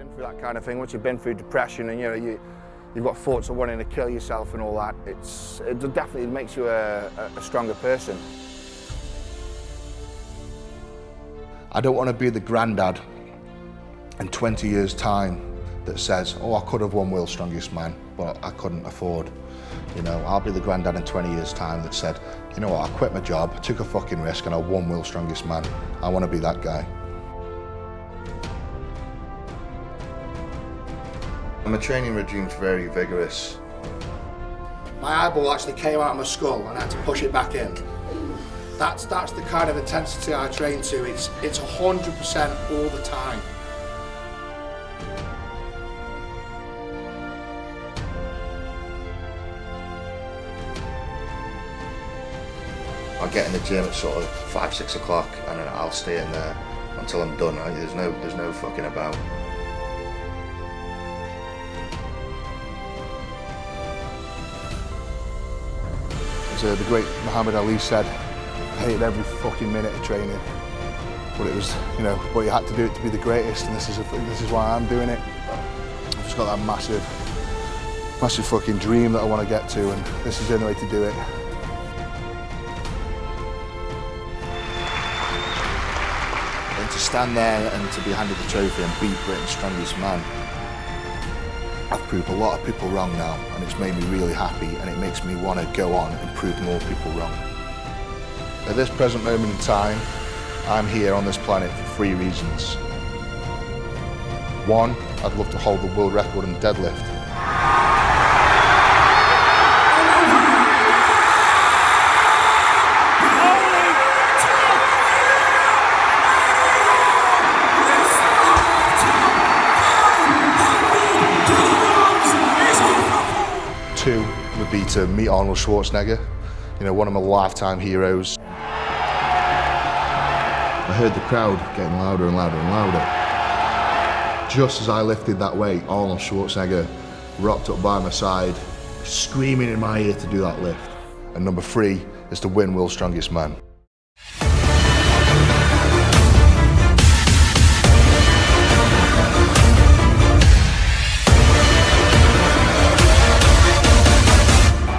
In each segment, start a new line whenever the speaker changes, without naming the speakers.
been through that kind of thing, once you've been through depression and you know you, you've got thoughts of wanting to kill yourself and all that, it's it definitely makes you a, a stronger person.
I don't want to be the granddad in 20 years' time that says, oh, I could have won World's Strongest Man, but I couldn't afford. You know, I'll be the granddad in 20 years' time that said, you know what, I quit my job, took a fucking risk, and I won World's Strongest Man. I want to be that guy. My training regime's very vigorous.
My eyeball actually came out of my skull and I had to push it back in. That's, that's the kind of intensity I train to. It's, it's 100% all the time.
I get in the gym at sort of five, six o'clock and I'll stay in there until I'm done. There's no, there's no fucking about. Uh, the great Muhammad Ali said, I hated every fucking minute of training. But it was, you know, but you had to do it to be the greatest and this is, a, this is why I'm doing it. I've just got that massive, massive fucking dream that I want to get to and this is the only way to do it. And to stand there and to be handed the trophy and beat Britain's strongest man, I've proved a lot of people wrong now and it's made me really happy and it makes me want to go on and prove more people wrong. At this present moment in time, I'm here on this planet for three reasons. One, I'd love to hold the world record in deadlift. Two would be to meet Arnold Schwarzenegger, you know, one of my lifetime heroes. I heard the crowd getting louder and louder and louder. Just as I lifted that weight, Arnold Schwarzenegger rocked up by my side, screaming in my ear to do that lift. And number three is to win World's Strongest Man.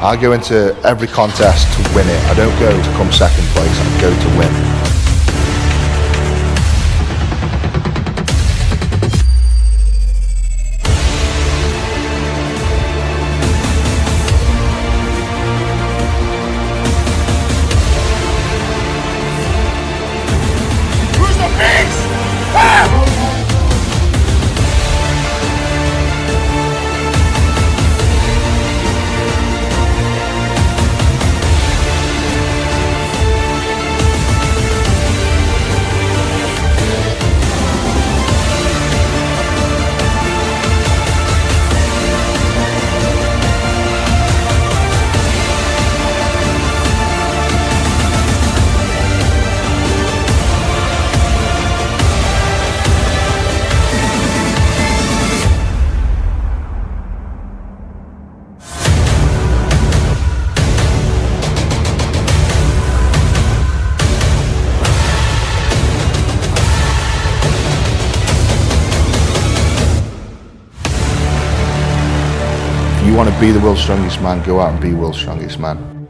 I go into every contest to win it. I don't go to come second place, I go to win. You want to be the world's strongest man, go out and be world's strongest man.